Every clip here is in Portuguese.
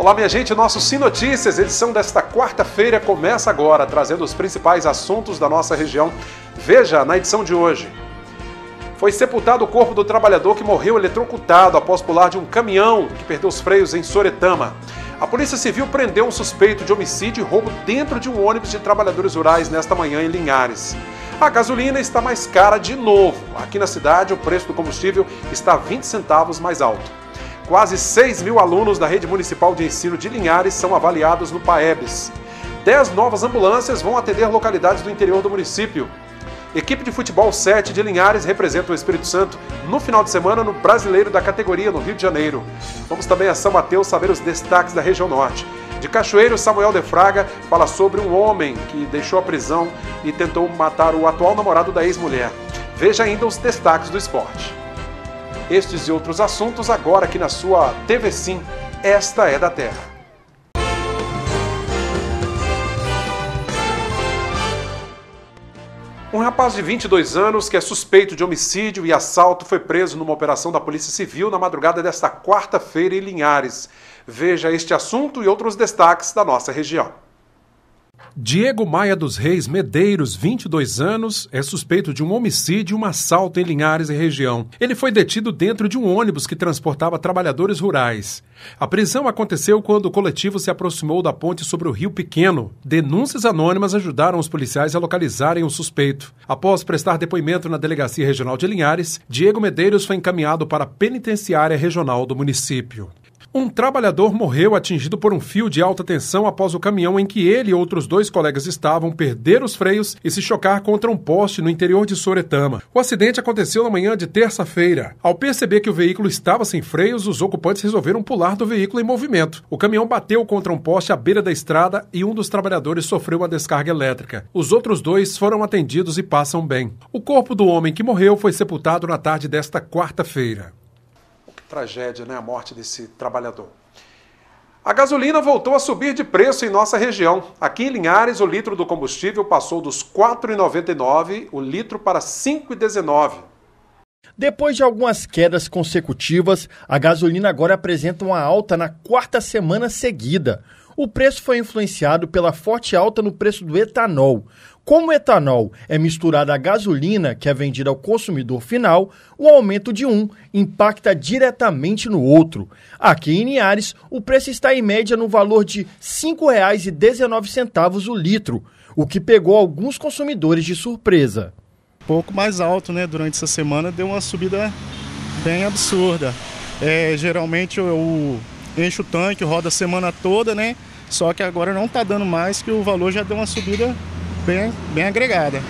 Olá, minha gente, nosso Sim Notícias, edição desta quarta-feira começa agora, trazendo os principais assuntos da nossa região. Veja na edição de hoje. Foi sepultado o corpo do trabalhador que morreu eletrocutado após pular de um caminhão que perdeu os freios em Soretama. A Polícia Civil prendeu um suspeito de homicídio e roubo dentro de um ônibus de trabalhadores rurais nesta manhã em Linhares. A gasolina está mais cara de novo. Aqui na cidade, o preço do combustível está 20 centavos mais alto. Quase 6 mil alunos da rede municipal de ensino de Linhares são avaliados no PAEBS. 10 novas ambulâncias vão atender localidades do interior do município. Equipe de futebol 7 de Linhares representa o Espírito Santo no final de semana no Brasileiro da categoria no Rio de Janeiro. Vamos também a São Mateus saber os destaques da região norte. De Cachoeiro, Samuel de Fraga fala sobre um homem que deixou a prisão e tentou matar o atual namorado da ex-mulher. Veja ainda os destaques do esporte. Estes e outros assuntos agora aqui na sua TV Sim. Esta é da Terra. Um rapaz de 22 anos que é suspeito de homicídio e assalto foi preso numa operação da Polícia Civil na madrugada desta quarta-feira em Linhares. Veja este assunto e outros destaques da nossa região. Diego Maia dos Reis Medeiros, 22 anos, é suspeito de um homicídio e um assalto em Linhares e região. Ele foi detido dentro de um ônibus que transportava trabalhadores rurais. A prisão aconteceu quando o coletivo se aproximou da ponte sobre o Rio Pequeno. Denúncias anônimas ajudaram os policiais a localizarem o suspeito. Após prestar depoimento na Delegacia Regional de Linhares, Diego Medeiros foi encaminhado para a Penitenciária Regional do município. Um trabalhador morreu atingido por um fio de alta tensão após o caminhão em que ele e outros dois colegas estavam perder os freios e se chocar contra um poste no interior de Soretama. O acidente aconteceu na manhã de terça-feira. Ao perceber que o veículo estava sem freios, os ocupantes resolveram pular do veículo em movimento. O caminhão bateu contra um poste à beira da estrada e um dos trabalhadores sofreu uma descarga elétrica. Os outros dois foram atendidos e passam bem. O corpo do homem que morreu foi sepultado na tarde desta quarta-feira tragédia, né? A morte desse trabalhador. A gasolina voltou a subir de preço em nossa região. Aqui em Linhares, o litro do combustível passou dos R$ 4,99 o litro para R$ 5,19. Depois de algumas quedas consecutivas, a gasolina agora apresenta uma alta na quarta semana seguida. O preço foi influenciado pela forte alta no preço do etanol. Como o etanol é misturado à gasolina que é vendida ao consumidor final, o aumento de um impacta diretamente no outro. Aqui em Linhares, o preço está em média no valor de R$ 5,19 o litro, o que pegou alguns consumidores de surpresa. Pouco mais alto, né? Durante essa semana deu uma subida bem absurda. É, geralmente eu encho o tanque, roda a semana toda, né? Só que agora não está dando mais, que o valor já deu uma subida bem, bem agregada.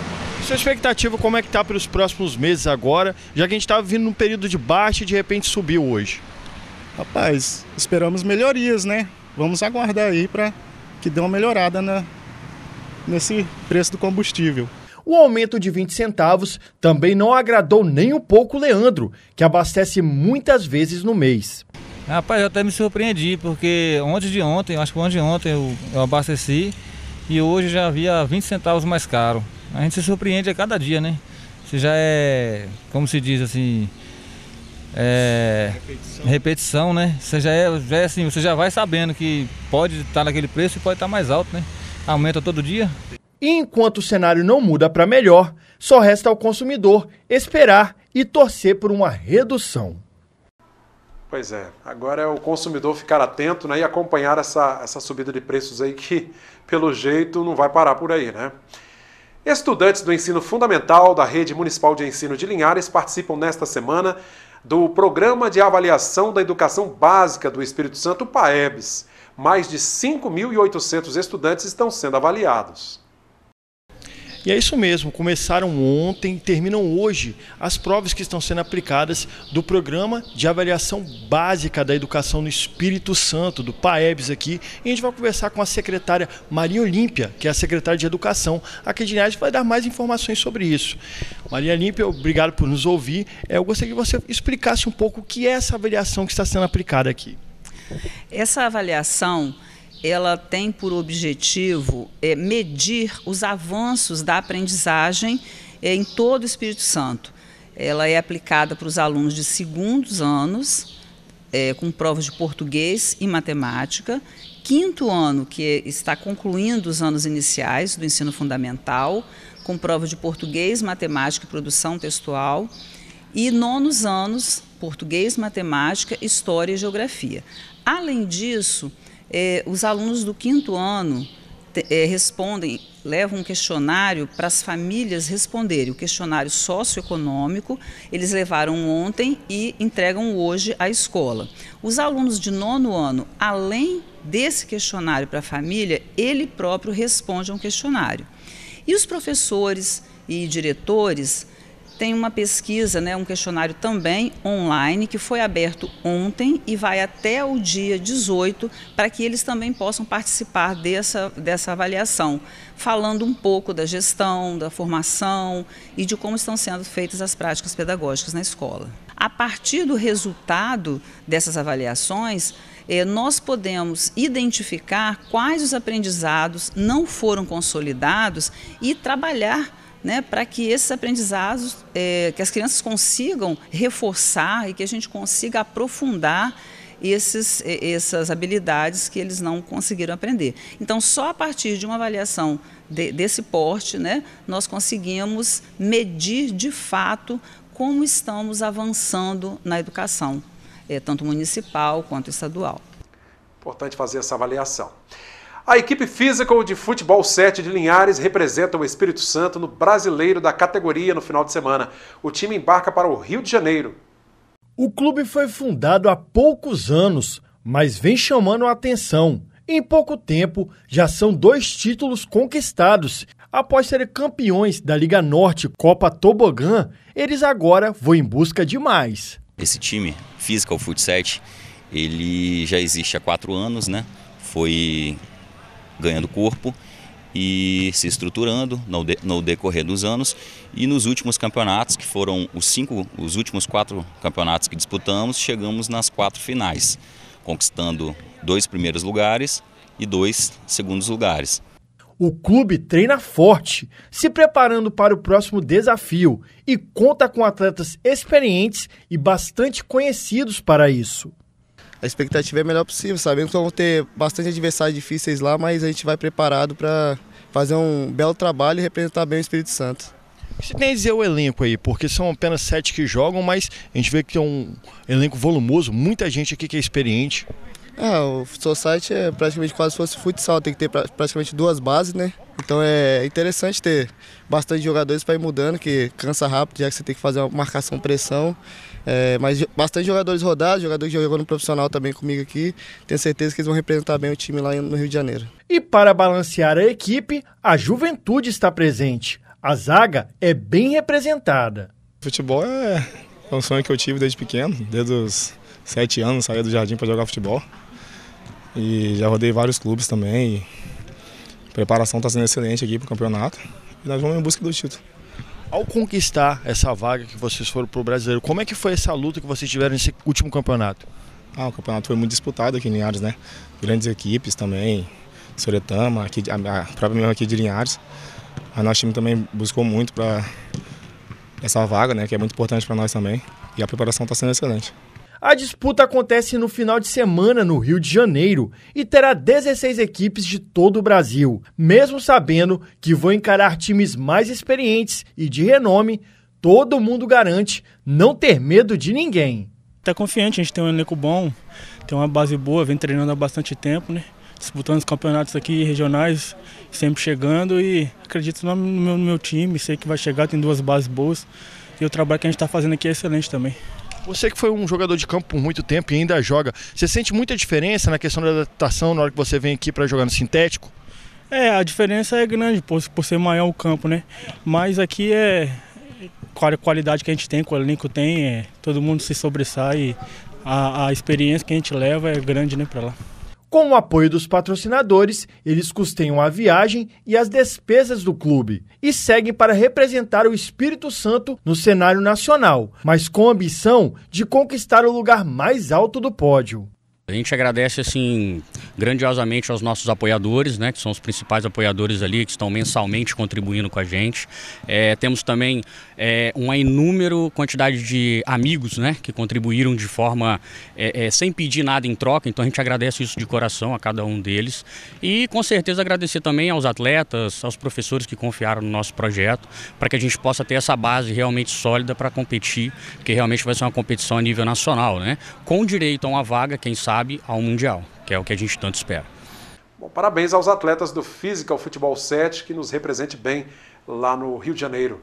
Sua expectativa como é que está para os próximos meses agora, já que a gente estava vindo num período de baixa e de repente subiu hoje? Rapaz, esperamos melhorias, né? Vamos aguardar aí para que dê uma melhorada na, nesse preço do combustível. O aumento de 20 centavos também não agradou nem um pouco o Leandro, que abastece muitas vezes no mês. Rapaz, eu até me surpreendi, porque ontem de ontem, acho que ontem de ontem eu, eu abasteci e hoje já havia 20 centavos mais caro. A gente se surpreende a cada dia, né? Você já é, como se diz assim, é, repetição. repetição, né? Você já é, já é assim, você já vai sabendo que pode estar naquele preço e pode estar mais alto, né? Aumenta todo dia. E enquanto o cenário não muda para melhor, só resta ao consumidor esperar e torcer por uma redução. Pois é, agora é o consumidor ficar atento né, e acompanhar essa, essa subida de preços aí que, pelo jeito, não vai parar por aí, né? Estudantes do ensino fundamental da Rede Municipal de Ensino de Linhares participam nesta semana do Programa de Avaliação da Educação Básica do Espírito Santo, PAEBS. Mais de 5.800 estudantes estão sendo avaliados. E é isso mesmo, começaram ontem terminam hoje as provas que estão sendo aplicadas do Programa de Avaliação Básica da Educação no Espírito Santo, do PAEBS aqui. E a gente vai conversar com a secretária Maria Olímpia, que é a secretária de Educação aqui de Linhares, vai dar mais informações sobre isso. Maria Olímpia, obrigado por nos ouvir. É, eu gostaria que você explicasse um pouco o que é essa avaliação que está sendo aplicada aqui. Essa avaliação ela tem por objetivo é, medir os avanços da aprendizagem é, em todo o Espírito Santo. Ela é aplicada para os alunos de segundos anos, é, com provas de português e matemática. Quinto ano, que está concluindo os anos iniciais do ensino fundamental, com prova de português, matemática e produção textual. E nonos anos, português, matemática, história e geografia. Além disso, eh, os alunos do quinto ano eh, respondem, levam um questionário para as famílias responderem, o questionário socioeconômico, eles levaram ontem e entregam hoje à escola. Os alunos de nono ano, além desse questionário para a família, ele próprio responde a um questionário. E os professores e diretores tem uma pesquisa, né, um questionário também online, que foi aberto ontem e vai até o dia 18, para que eles também possam participar dessa, dessa avaliação, falando um pouco da gestão, da formação e de como estão sendo feitas as práticas pedagógicas na escola. A partir do resultado dessas avaliações, eh, nós podemos identificar quais os aprendizados não foram consolidados e trabalhar né, para que esses aprendizados, é, que as crianças consigam reforçar e que a gente consiga aprofundar esses, essas habilidades que eles não conseguiram aprender. Então, só a partir de uma avaliação de, desse porte, né, nós conseguimos medir de fato como estamos avançando na educação, é, tanto municipal quanto estadual. Importante fazer essa avaliação. A equipe Physical de Futebol 7 de Linhares representa o Espírito Santo no Brasileiro da categoria no final de semana. O time embarca para o Rio de Janeiro. O clube foi fundado há poucos anos, mas vem chamando a atenção. Em pouco tempo, já são dois títulos conquistados. Após serem campeões da Liga Norte Copa Tobogã, eles agora vão em busca de mais. Esse time, Physical Foot 7, ele já existe há quatro anos, né? Foi ganhando corpo e se estruturando no, de, no, decorrer dos anos. E nos últimos campeonatos que foram os cinco os últimos quatro campeonatos que disputamos chegamos nas quatro finais conquistando dois primeiros lugares e dois segundos lugares. O clube treina forte, se preparando para o próximo desafio e conta com atletas experientes e bastante conhecidos para isso a expectativa é a melhor possível, sabendo que vão ter bastante adversários difíceis lá, mas a gente vai preparado para fazer um belo trabalho e representar bem o Espírito Santo. Você tem a dizer o elenco aí, porque são apenas sete que jogam, mas a gente vê que é um elenco volumoso, muita gente aqui que é experiente. Ah, o Society é praticamente quase fosse futsal, tem que ter praticamente duas bases, né? Então é interessante ter bastante jogadores para ir mudando, que cansa rápido, já que você tem que fazer uma marcação pressão. É, mas bastante jogadores rodados, jogadores que jogam no profissional também comigo aqui. Tenho certeza que eles vão representar bem o time lá no Rio de Janeiro. E para balancear a equipe, a juventude está presente. A zaga é bem representada. Futebol é, é um sonho que eu tive desde pequeno, desde os sete anos, saí do jardim para jogar futebol. E já rodei vários clubes também. a preparação está sendo excelente aqui para o campeonato. E nós vamos em busca do título. Ao conquistar essa vaga que vocês foram para o Brasileiro, como é que foi essa luta que vocês tiveram nesse último campeonato? Ah, o campeonato foi muito disputado aqui em Linhares, né? Grandes equipes também, Soretama, aqui, a, própria mesmo aqui de Linhares. A nosso time também buscou muito para essa vaga, né? Que é muito importante para nós também. E a preparação está sendo excelente. A disputa acontece no final de semana no Rio de Janeiro e terá 16 equipes de todo o Brasil. Mesmo sabendo que vão encarar times mais experientes e de renome, todo mundo garante não ter medo de ninguém. Está confiante, a gente tem um elenco bom, tem uma base boa, vem treinando há bastante tempo, né? Disputando os campeonatos aqui regionais, sempre chegando e acredito no meu, no meu time, sei que vai chegar, tem duas bases boas e o trabalho que a gente está fazendo aqui é excelente também. Você que foi um jogador de campo por muito tempo e ainda joga, você sente muita diferença na questão da adaptação na hora que você vem aqui para jogar no sintético? É, a diferença é grande por, por ser maior o campo, né? Mas aqui é a qualidade que a gente tem, que o elenco tem, é, todo mundo se sobressai e a, a experiência que a gente leva é grande, né, para lá. Com o apoio dos patrocinadores, eles custeiam a viagem e as despesas do clube e seguem para representar o Espírito Santo no cenário nacional, mas com a ambição de conquistar o lugar mais alto do pódio. A gente agradece assim grandiosamente aos nossos apoiadores, né, que são os principais apoiadores ali, que estão mensalmente contribuindo com a gente. É, temos também é, uma inúmero quantidade de amigos, né, que contribuíram de forma é, é, sem pedir nada em troca. Então a gente agradece isso de coração a cada um deles e com certeza agradecer também aos atletas, aos professores que confiaram no nosso projeto, para que a gente possa ter essa base realmente sólida para competir, porque realmente vai ser uma competição a nível nacional, né, com direito a uma vaga, quem sabe sabe, ao Mundial, que é o que a gente tanto espera. Bom, parabéns aos atletas do Physical Futebol 7 que nos represente bem lá no Rio de Janeiro.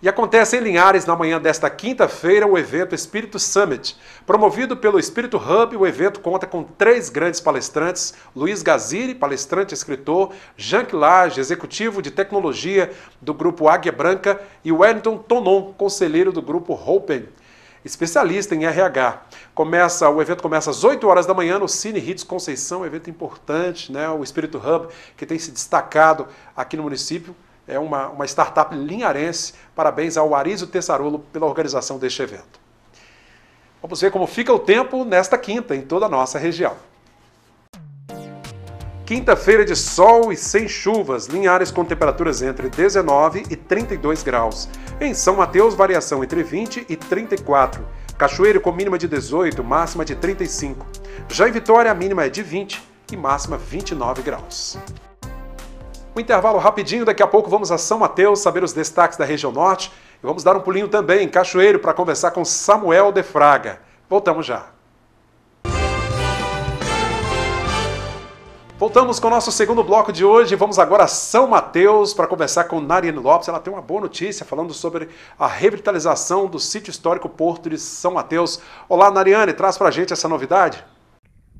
E acontece em Linhares, na manhã desta quinta-feira, o evento Espírito Summit. Promovido pelo Espírito Hub, o evento conta com três grandes palestrantes: Luiz Gaziri, palestrante e escritor, Jean Lage, executivo de tecnologia do grupo Águia Branca, e Wellington Tonon, conselheiro do grupo Hopen especialista em RH. Começa, o evento começa às 8 horas da manhã no Cine Hits Conceição, um evento importante, né? O Espírito Hub, que tem se destacado aqui no município, é uma, uma startup linharense. Parabéns ao Arísio Tessarolo pela organização deste evento. Vamos ver como fica o tempo nesta quinta em toda a nossa região. Quinta-feira de sol e sem chuvas, Linhares com temperaturas entre 19 e 32 graus. Em São Mateus, variação entre 20 e 34. Cachoeiro com mínima de 18, máxima de 35. Já em Vitória, a mínima é de 20 e máxima 29 graus. Um intervalo rapidinho, daqui a pouco vamos a São Mateus saber os destaques da região norte e vamos dar um pulinho também em Cachoeiro para conversar com Samuel de Fraga. Voltamos já. Voltamos com o nosso segundo bloco de hoje. Vamos agora a São Mateus para conversar com Nariane Lopes. Ela tem uma boa notícia falando sobre a revitalização do sítio histórico Porto de São Mateus. Olá, Nariane, traz para a gente essa novidade.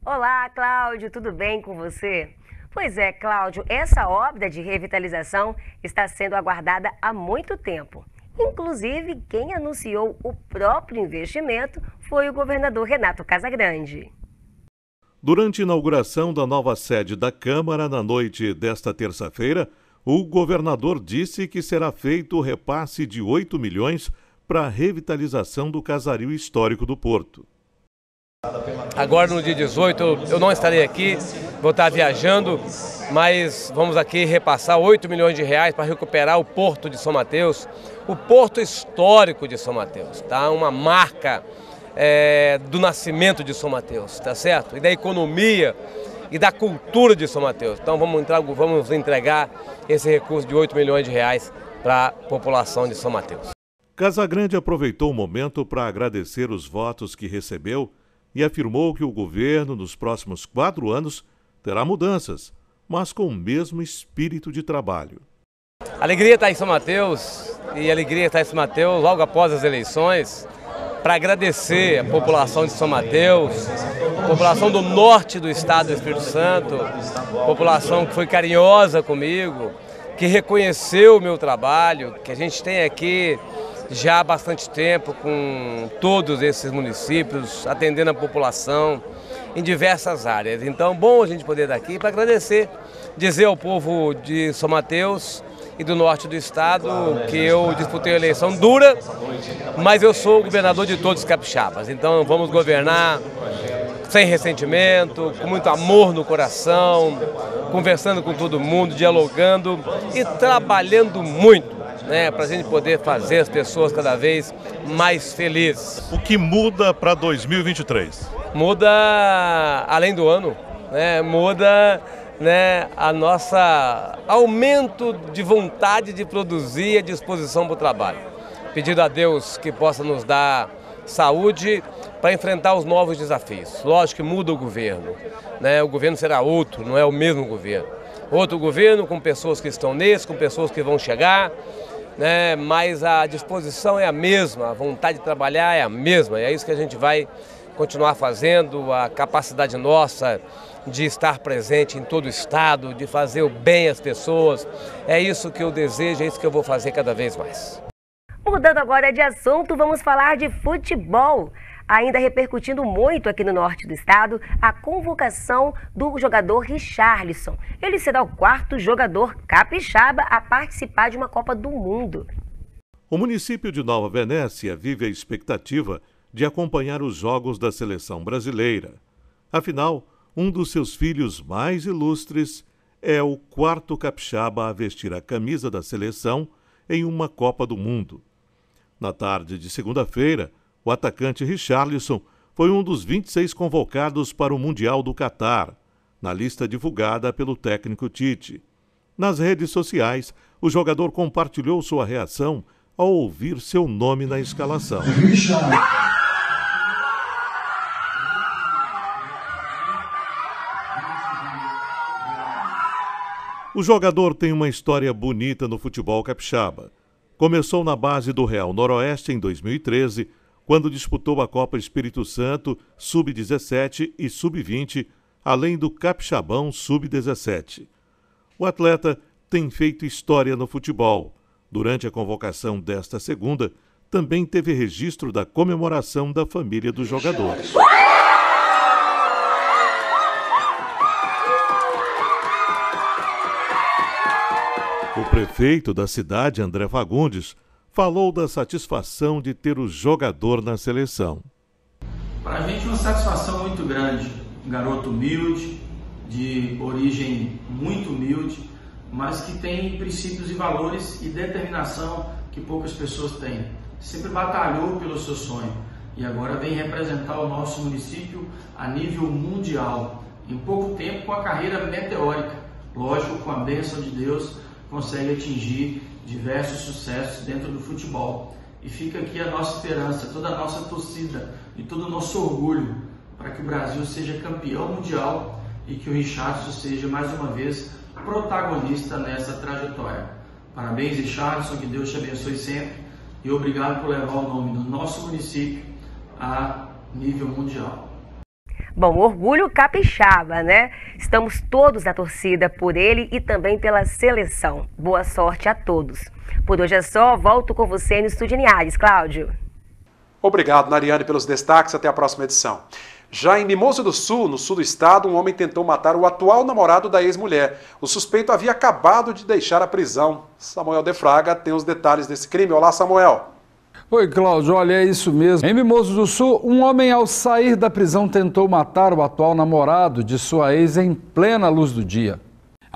Olá, Cláudio, tudo bem com você? Pois é, Cláudio, essa obra de revitalização está sendo aguardada há muito tempo. Inclusive, quem anunciou o próprio investimento foi o governador Renato Casagrande. Durante a inauguração da nova sede da Câmara na noite desta terça-feira, o governador disse que será feito o repasse de 8 milhões para a revitalização do casario histórico do Porto. Agora, no dia 18, eu não estarei aqui, vou estar viajando, mas vamos aqui repassar 8 milhões de reais para recuperar o Porto de São Mateus, o Porto histórico de São Mateus, tá? Uma marca é, do nascimento de São Mateus, tá certo? E da economia e da cultura de São Mateus. Então vamos, entrar, vamos entregar esse recurso de 8 milhões de reais para a população de São Mateus. Casagrande aproveitou o momento para agradecer os votos que recebeu e afirmou que o governo, nos próximos quatro anos, terá mudanças, mas com o mesmo espírito de trabalho. Alegria está em São Mateus e alegria está em São Mateus logo após as eleições para agradecer a população de São Mateus, população do norte do estado do Espírito Santo, população que foi carinhosa comigo, que reconheceu o meu trabalho, que a gente tem aqui já há bastante tempo com todos esses municípios, atendendo a população em diversas áreas. Então, bom a gente poder estar aqui para agradecer, dizer ao povo de São Mateus e do norte do estado, que eu disputei a eleição dura, mas eu sou o governador de todos os capixabas. Então vamos governar sem ressentimento, com muito amor no coração, conversando com todo mundo, dialogando e trabalhando muito. Né, para a gente poder fazer as pessoas cada vez mais felizes. O que muda para 2023? Muda além do ano, né, muda né, a nossa aumento de vontade de produzir e a disposição para o trabalho. Pedindo a Deus que possa nos dar saúde para enfrentar os novos desafios. Lógico que muda o governo, né? o governo será outro, não é o mesmo governo. Outro governo com pessoas que estão nesse, com pessoas que vão chegar, né? mas a disposição é a mesma, a vontade de trabalhar é a mesma, e é isso que a gente vai continuar fazendo, a capacidade nossa de estar presente em todo o estado, de fazer o bem às pessoas. É isso que eu desejo, é isso que eu vou fazer cada vez mais. Mudando agora de assunto, vamos falar de futebol. Ainda repercutindo muito aqui no norte do estado, a convocação do jogador Richarlison. Ele será o quarto jogador capixaba a participar de uma Copa do Mundo. O município de Nova Venécia vive a expectativa de acompanhar os jogos da seleção brasileira. Afinal, um dos seus filhos mais ilustres é o quarto capixaba a vestir a camisa da seleção em uma Copa do Mundo. Na tarde de segunda-feira, o atacante Richarlison foi um dos 26 convocados para o Mundial do Catar, na lista divulgada pelo técnico Tite. Nas redes sociais, o jogador compartilhou sua reação ao ouvir seu nome na escalação. O jogador tem uma história bonita no futebol capixaba. Começou na base do Real Noroeste em 2013, quando disputou a Copa Espírito Santo Sub-17 e Sub-20, além do Capixabão Sub-17. O atleta tem feito história no futebol. Durante a convocação desta segunda, também teve registro da comemoração da família dos jogadores. O prefeito da cidade, André Fagundes, falou da satisfação de ter o jogador na seleção. Para a gente uma satisfação muito grande. Um garoto humilde, de origem muito humilde, mas que tem princípios e valores e determinação que poucas pessoas têm. Sempre batalhou pelo seu sonho e agora vem representar o nosso município a nível mundial. Em pouco tempo, com a carreira meteórica, lógico, com a bênção de Deus, consegue atingir diversos sucessos dentro do futebol. E fica aqui a nossa esperança, toda a nossa torcida e todo o nosso orgulho para que o Brasil seja campeão mundial e que o Richardson seja mais uma vez protagonista nessa trajetória. Parabéns, Richardson, que Deus te abençoe sempre e obrigado por levar o nome do nosso município a nível mundial. Bom, orgulho capixaba, né? Estamos todos na torcida por ele e também pela seleção. Boa sorte a todos. Por hoje é só, volto com você no Estúdio Niares, Cláudio. Obrigado, Nariane, pelos destaques. Até a próxima edição. Já em Mimoso do Sul, no sul do estado, um homem tentou matar o atual namorado da ex-mulher. O suspeito havia acabado de deixar a prisão. Samuel Defraga tem os detalhes desse crime. Olá, Samuel. Oi, Cláudio, olha, é isso mesmo. Em Mimoso do Sul, um homem, ao sair da prisão, tentou matar o atual namorado de sua ex em plena luz do dia.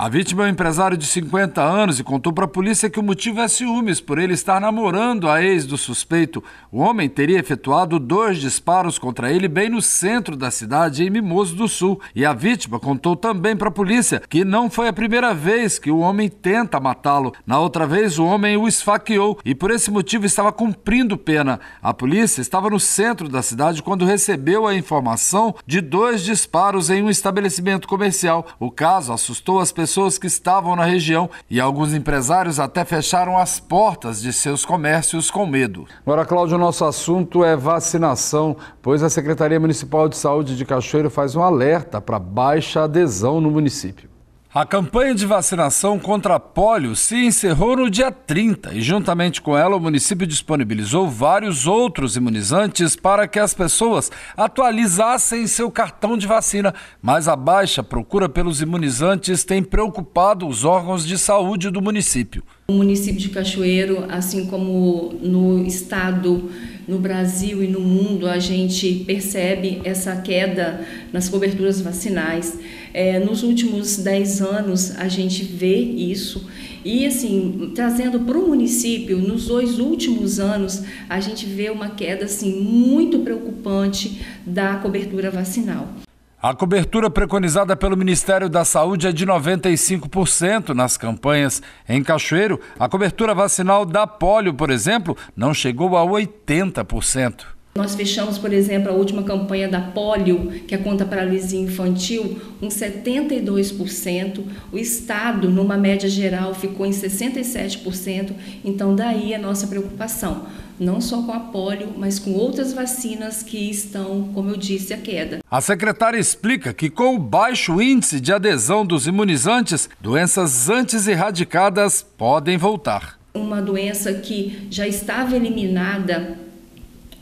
A vítima é um empresário de 50 anos e contou para a polícia que o motivo é ciúmes por ele estar namorando a ex do suspeito. O homem teria efetuado dois disparos contra ele bem no centro da cidade, em Mimoso do Sul. E a vítima contou também para a polícia que não foi a primeira vez que o homem tenta matá-lo. Na outra vez, o homem o esfaqueou e por esse motivo estava cumprindo pena. A polícia estava no centro da cidade quando recebeu a informação de dois disparos em um estabelecimento comercial. O caso assustou as pessoas pessoas que estavam na região e alguns empresários até fecharam as portas de seus comércios com medo. Agora, Cláudio, nosso assunto é vacinação, pois a Secretaria Municipal de Saúde de Cachoeiro faz um alerta para baixa adesão no município. A campanha de vacinação contra a polio se encerrou no dia 30 e, juntamente com ela, o município disponibilizou vários outros imunizantes para que as pessoas atualizassem seu cartão de vacina. Mas a baixa procura pelos imunizantes tem preocupado os órgãos de saúde do município. O município de Cachoeiro, assim como no estado no Brasil e no mundo, a gente percebe essa queda nas coberturas vacinais. É, nos últimos 10 anos, a gente vê isso. E, assim, trazendo para o município, nos dois últimos anos, a gente vê uma queda assim, muito preocupante da cobertura vacinal. A cobertura preconizada pelo Ministério da Saúde é de 95% nas campanhas. Em Cachoeiro, a cobertura vacinal da polio, por exemplo, não chegou a 80%. Nós fechamos, por exemplo, a última campanha da polio, que é contra a paralisia infantil, com 72%. O Estado, numa média geral, ficou em 67%. Então, daí a nossa preocupação, não só com a polio, mas com outras vacinas que estão, como eu disse, a queda. A secretária explica que, com o baixo índice de adesão dos imunizantes, doenças antes erradicadas podem voltar. Uma doença que já estava eliminada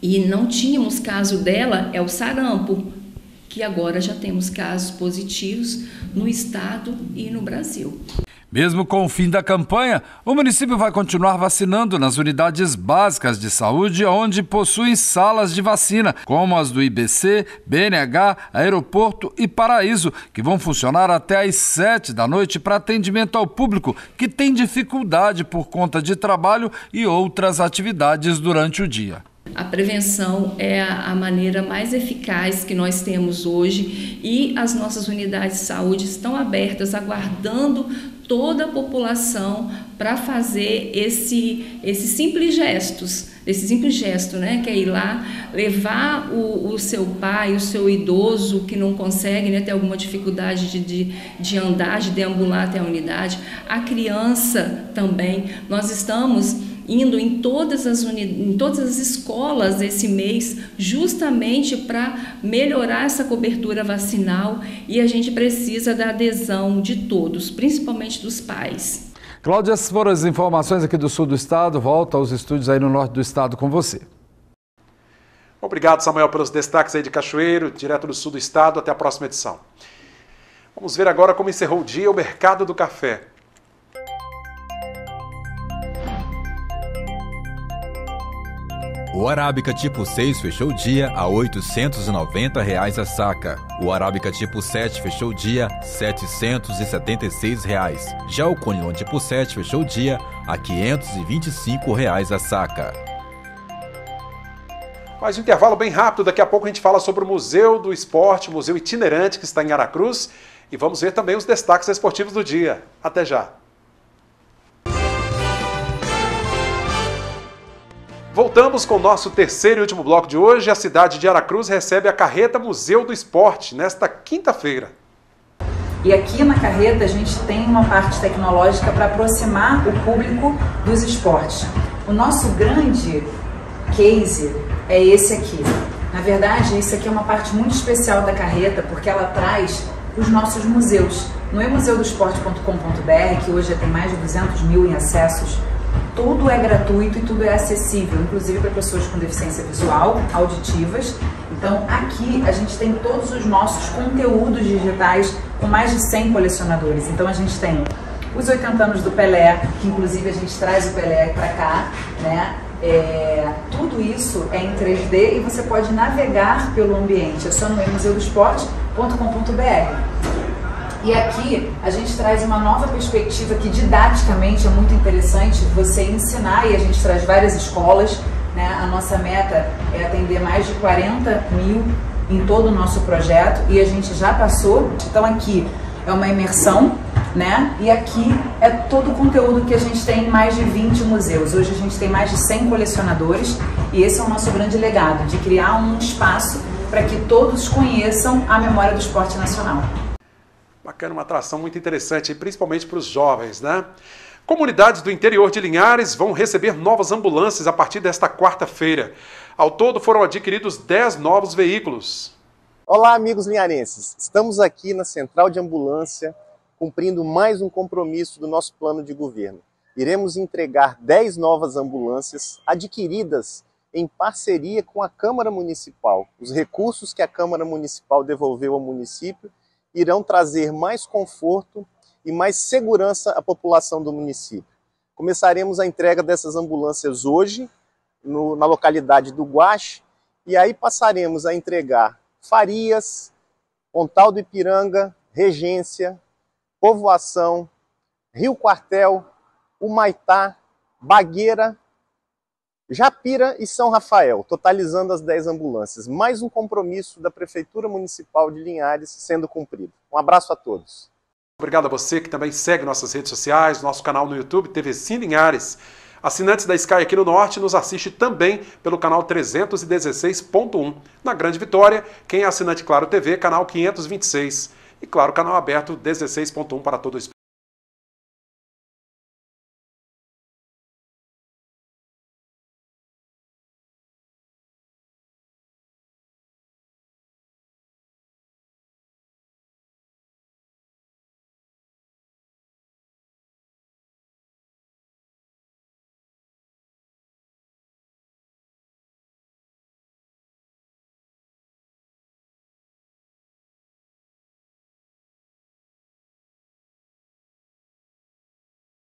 e não tínhamos caso dela é o sarampo, que agora já temos casos positivos no estado e no Brasil. Mesmo com o fim da campanha, o município vai continuar vacinando nas unidades básicas de saúde, onde possuem salas de vacina, como as do IBC, BNH, Aeroporto e Paraíso, que vão funcionar até às 7 da noite para atendimento ao público que tem dificuldade por conta de trabalho e outras atividades durante o dia. A prevenção é a maneira mais eficaz que nós temos hoje e as nossas unidades de saúde estão abertas, aguardando toda a população para fazer esse, esses simples gestos, esse simples gesto, né, que é ir lá levar o, o seu pai, o seu idoso que não consegue, né, ter alguma dificuldade de, de, de andar, de deambular até a unidade, a criança também. Nós estamos indo em todas as, em todas as escolas esse mês, justamente para melhorar essa cobertura vacinal e a gente precisa da adesão de todos, principalmente dos pais. Cláudia, essas foram as informações aqui do sul do estado. Volta aos estúdios aí no norte do estado com você. Obrigado, Samuel, pelos destaques aí de Cachoeiro, direto do sul do estado. Até a próxima edição. Vamos ver agora como encerrou o dia o mercado do café. O Arábica tipo 6 fechou o dia a 890 reais a saca. O Arábica tipo 7 fechou o dia 776 reais. Já o Conilon tipo 7 fechou o dia a 525 reais a saca. Mais um intervalo bem rápido, daqui a pouco a gente fala sobre o Museu do Esporte, museu itinerante que está em Aracruz, e vamos ver também os destaques esportivos do dia. Até já! Voltamos com o nosso terceiro e último bloco de hoje. A cidade de Aracruz recebe a Carreta Museu do Esporte nesta quinta-feira. E aqui na carreta a gente tem uma parte tecnológica para aproximar o público dos esportes. O nosso grande case é esse aqui. Na verdade, isso aqui é uma parte muito especial da carreta porque ela traz os nossos museus. No emuseudoesporte.com.br, que hoje tem mais de 200 mil em acessos, tudo é gratuito e tudo é acessível, inclusive para pessoas com deficiência visual, auditivas. Então aqui a gente tem todos os nossos conteúdos digitais com mais de 100 colecionadores. Então a gente tem os 80 anos do Pelé, que inclusive a gente traz o Pelé para cá, né? É, tudo isso é em 3D e você pode navegar pelo ambiente. É só no museudoesporte.com.br. E aqui a gente traz uma nova perspectiva que didaticamente é muito interessante você ensinar e a gente traz várias escolas. Né? A nossa meta é atender mais de 40 mil em todo o nosso projeto e a gente já passou. Então aqui é uma imersão, né? E aqui é todo o conteúdo que a gente tem em mais de 20 museus. Hoje a gente tem mais de 100 colecionadores e esse é o nosso grande legado, de criar um espaço para que todos conheçam a memória do esporte nacional. Bacana, uma atração muito interessante, principalmente para os jovens, né? Comunidades do interior de Linhares vão receber novas ambulâncias a partir desta quarta-feira. Ao todo foram adquiridos 10 novos veículos. Olá, amigos linharenses. Estamos aqui na Central de Ambulância cumprindo mais um compromisso do nosso plano de governo. Iremos entregar 10 novas ambulâncias adquiridas em parceria com a Câmara Municipal. Os recursos que a Câmara Municipal devolveu ao município irão trazer mais conforto e mais segurança à população do município. Começaremos a entrega dessas ambulâncias hoje, no, na localidade do Guache, e aí passaremos a entregar Farias, Pontal do Ipiranga, Regência, Povoação, Rio Quartel, Humaitá, Bagueira Japira e São Rafael, totalizando as 10 ambulâncias. Mais um compromisso da Prefeitura Municipal de Linhares sendo cumprido. Um abraço a todos. Obrigado a você que também segue nossas redes sociais, nosso canal no YouTube, TV Sim Linhares. Assinantes da Sky aqui no Norte nos assiste também pelo canal 316.1. Na Grande Vitória, quem é assinante Claro TV, canal 526. E claro, canal aberto 16.1 para todo o